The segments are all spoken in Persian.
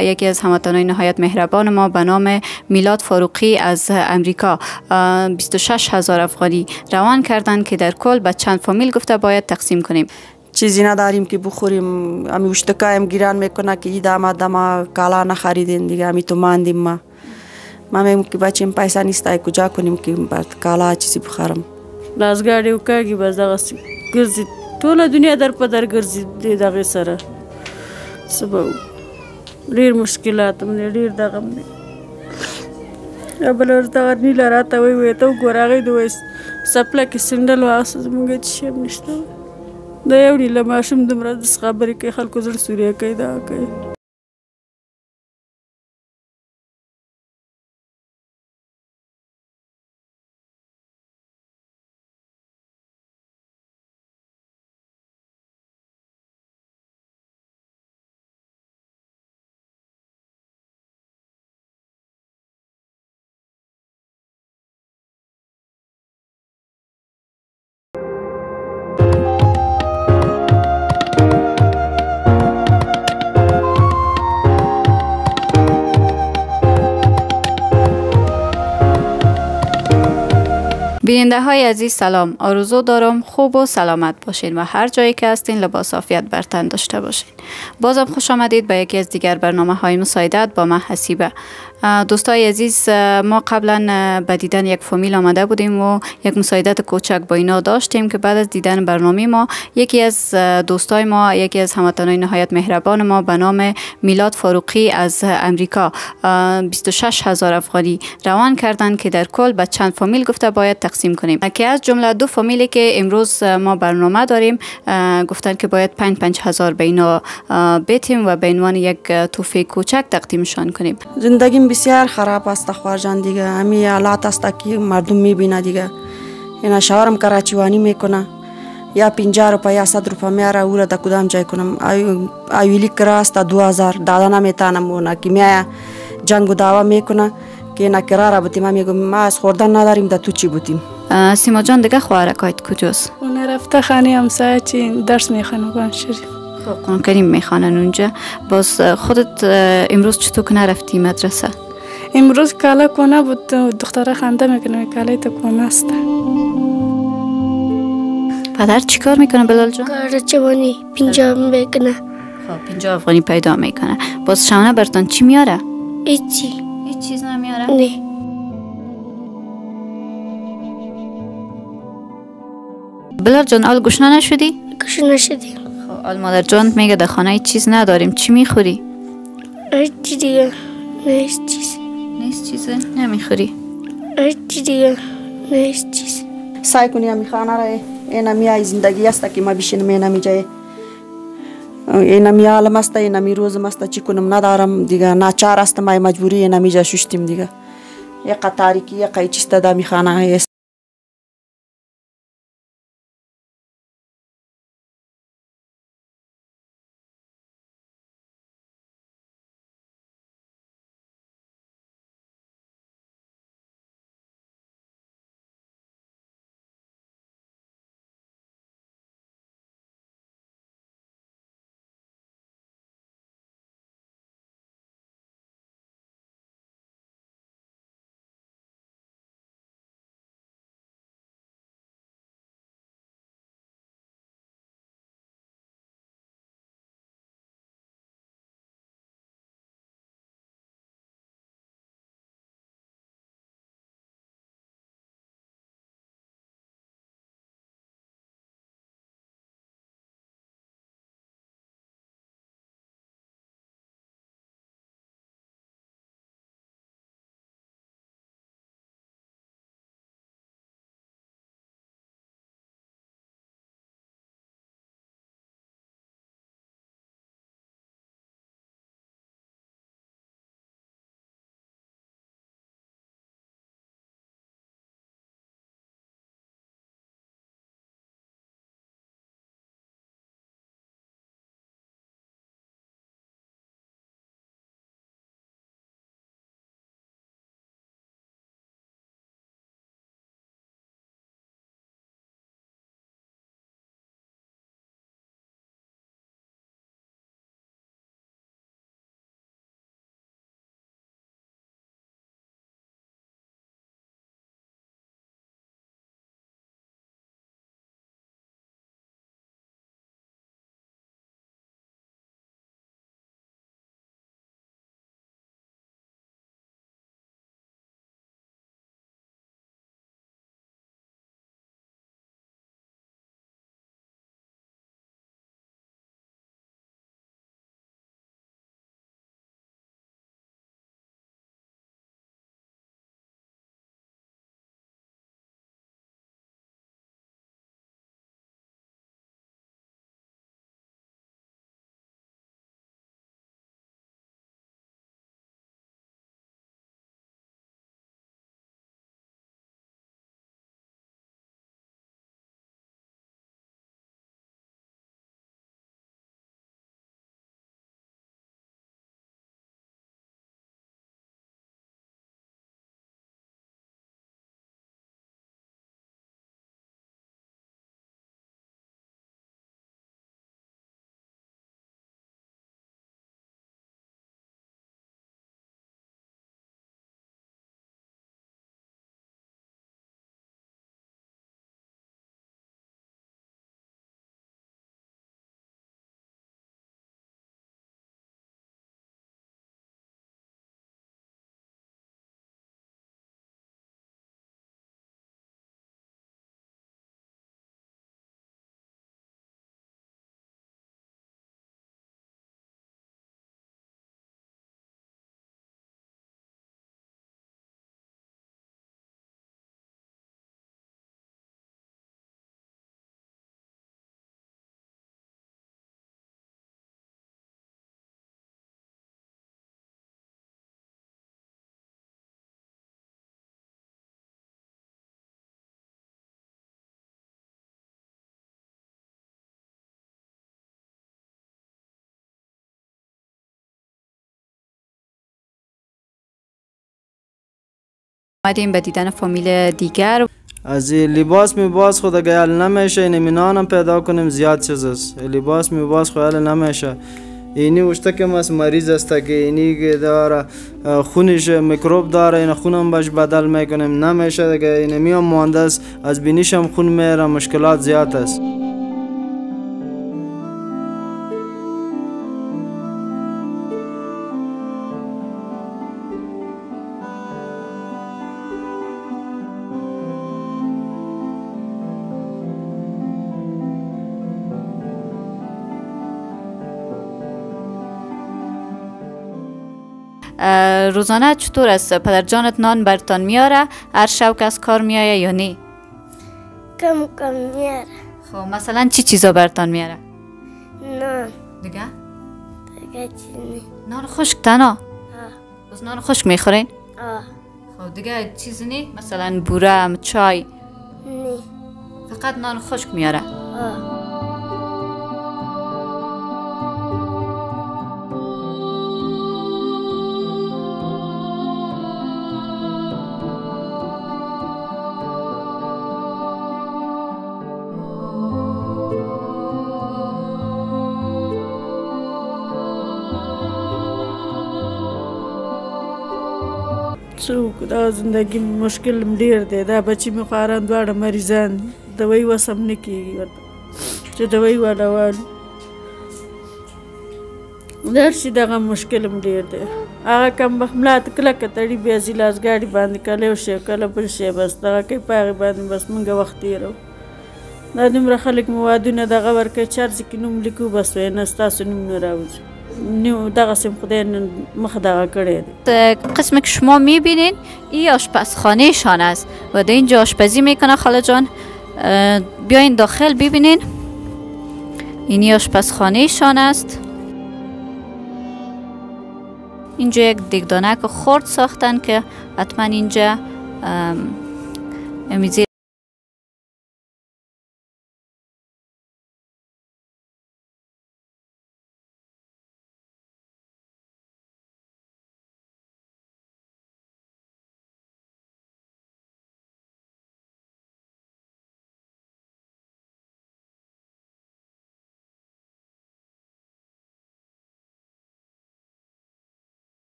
یکی از هموطنان نهایت مهربان ما به نام میلاد فاروقی از امریکا. 26 هزار افغانی روان کردند که در کل به چند فامیل گفته باید تقسیم کنیم. چیزی نداریم که بخوریم. امی اشتکایم گیران می‌کنه که ایده ما دما کالا نخریدین دیگه امی تو ماندیم ما. ما میگم که بچیم پیسه نیست کجا کنیم که بعد کالا چیزی بخورم؟ لاسګاډي وکاږي بس دغه ګرځي ټوله دنیا در په در ګرځي دغه سره. سبب. ډیر مشکلات هم دي ډیر دغه هم دي بل ورته نیله راته وی وی ته وګوره هغې د وایي سپله کې سنډل واخیسته زموږ هېڅ شی هم نشته. د یو نیله ماشوم دومره داسې خبرې کوي خلکو زړه سوری کوي دغه کوي بیننده های عزیز سلام. آرزو دارم خوب و سلامت باشین و هر جایی که هستین لباس آفیت بر تن داشته باشین. بازم خوش آمدید به یکی از دیگر برنامه های مسایدت با من حسیبه. دوستای عزیز ما قبلا به دیدن یک فامیل آمده بودیم و یک مسایدت کوچک با اینا داشتیم که بعد از دیدن برنامه ما یکی از دوستای ما یکی از هموطنان نهایت مهربان ما به نام میلاد فاروقی از امریکا 26 هزار افغانی روان کردند که در کل به چند فامیل گفته باید تقسیم کنیم. که از جمله دو فامیلی که امروز ما برنامه داریم گفتن که باید 5 5 هزار به اینا بیتیم و به عنوان یک توفیق کوچک تقدیمشان کنیم. زندگیم بسیار خراب است خوارجان دیگه. همین حالات است که مردم می‌بینه دیگه. اینا شوهرم کراچیوانی می‌کنه. یا 50 روپه یا 100 روپه میاره او را در کدام جای کنم؟ اویلی کرا است 2000 دادا نمیتانم اونا که میایا جنگ و دعوا می‌کنه که اینا کرا را بودیم. ما میگم ما از خوردن نداریم در تو چی بودیم؟ سیما جان دیگه خواهرکایت کجاست؟ اون رفته خانه همسایه چی؟ درس می‌خوانه قرآن شریف. قرآن کریم می‌خوانن اونجا باز خودت امروز چطور که نرفتی مدرسه؟ امروز کالا کنه بود دختره خنده می‌کنه کالای تو کنه است پدر چیکار می‌کنه بلال جان؟ کار جوانی پینجا می‌کنه خب پینجا افغانی پیدا می‌کنه باز شانه برتان چی میاره؟ ایچی هیچ چیز نمیاره؟ نه بلال جان آل گشنه نشدی؟ نشدیم خب آل مادر جان میگه در خانه چیز نداریم. چی می‌خوری؟ هیچی دیگه. هیچ چیز. نیست چیزه نمی‌خوری. هیچی دیگه. هیچ چیز. سعی کنی همی خانه را اینا میای زندگی است که ما اینا می جای. اینا می عالم است اینا می روزم است چی کنم؟ ندارم دیگه. ناچار است ما مجبوری اینا می جا ششتیم دیگه. یک تاریکی یک چیست دا می خانه. است آمدیم به دیدن فامیل دیگر. از لباس می باز خود اگه حل نمیشه این پیدا کنیم زیاد چیز است. لباس می باز خود حل نمیشه. اینی اشتکم از مریض است که اینی که داره خونش میکروب داره این خونم باش بدل می‌کنیم. نمیشه دیگه این میام مانده است از بینیش هم خون میره مشکلات زیاد است. روزانه چطور است؟ پدر جانت نان برتان میاره؟ هر شب از کار میایه یا نه کم کم میاره. خب مثلا چی چیزا برتان میاره؟ نه دیگه؟ دیگه چیزی نی. نان خشک تنها؟ بس نان خشک می‌خورین؟ آه. خب دیگه چیزی نی؟ مثلا بورم چای؟ نی. فقط نان خشک میاره؟ آه. څوک دا زندگی مشکل ډیر دی. دا بچی مې خواران دواړه مریضان دي دوی وسم نه کیږي. ورته چې دوی والا والو در شي دغه مشکل هم ډیر دی. هغه کم وخت ملا ته کله کتړي بیا ځي لاس ګاډي باندې کله یو شی کله بل شی بس دغه کوي په هغې باندې بس مونږ وخت تېرو دا دومره خلک مو وادونه دغه ورکوي چارج کې نوم لیکو بس وایي نه ستاسو نوم نه راوځي نو دغسې هم خدای نن مخ دغه کړی دی. قسم که شما می‌بینین؟ این آشپزخانه شان است. و در اینجا آشپزی می‌کنه خاله جان. بیاین داخل ببینین. اینی آشپزخانه شان است. اینجا یک دیگدانک خرد ساختن که حتما اینجا ام، امیزی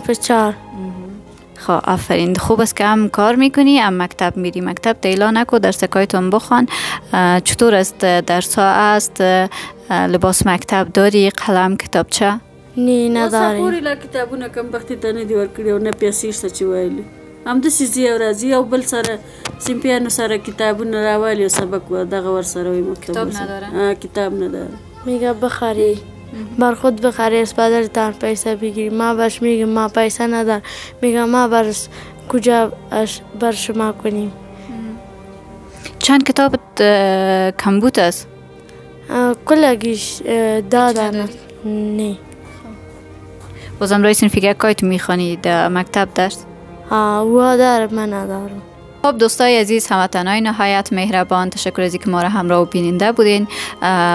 فچار خب آفرین. خوب است که هم کار می‌کنی هم مکتب میری. مکتب دیلا نکو در سکایتون بخوان چطور است؟ درس ها است؟ لباس مکتب داری؟ قلم کتابچه؟ نی نداریم پورې لا کتابونه کم وخت ته نه دی ورکړي او نه پیسې شته چې وایي همداسې ځي او راځي او بل سره سیمپیانو سره کتابونه راوالي او سبق و دغه ور سره وي مکتب کتاب. نداره؟ کتاب نداره. میگه بخری بر خود بخری از پدرتان پیسه بگیری. ما برش میگه ما پیسه ندارم میگه ما برش کجا بر شما کنیم. چند کتاب اه، کمبود است؟ کلگیش دادن. نی بازم رایسین فکر کایت می‌خوانی در مکتب درس آه، او داره من ندارم. خب دوستای عزیز هموطنای نهایت مهربان تشکر از اینکه ما را همراه و بیننده بودین.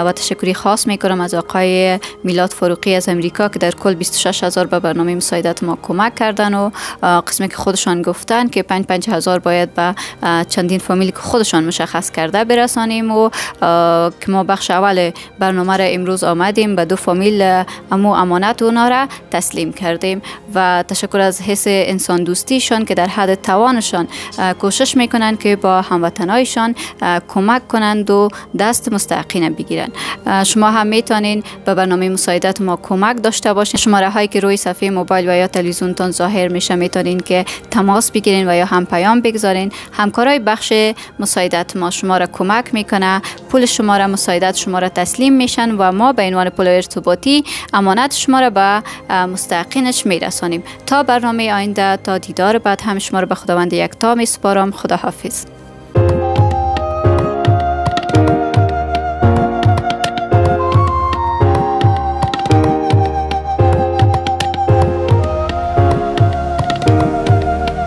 و تشکری خاص می‌کنم از آقای میلاد فاروقی از امریکا که در کل 26 هزار به برنامه مساعدت ما کمک کردن و قسمی که خودشان گفتن که 5 5 هزار باید به اه، چندین فامیلی که خودشان مشخص کرده برسانیم و که ما بخش اول برنامه را امروز آمدیم به دو فامیل امو امانت اونا را تسلیم کردیم. و تشکر از حس انسان دوستیشان که در حد توانشان کوشش می‌کنند که با هموطنایشان کمک کنند و دست مستحقین بگیرند اه، شما هم می‌تونین به برنامه مساعدت ما کمک داشته باشین. شماره هایی که روی صفحه موبایل و یا تلویزیونتان ظاهر میشه می‌تونین که تماس بگیرین و یا هم پیام بگذارین. همکارای بخش مساعدت ما شما را کمک می‌کنه. پول شما را مساعدت شما را تسلیم میشن و ما به عنوان پول ارتباطی امانت شما را به اه، مستحقینش میرسانیم. تا برنامه آینده تا دیدار بعد هم شما را به خداوند یکتا میسپارم. خداحافظ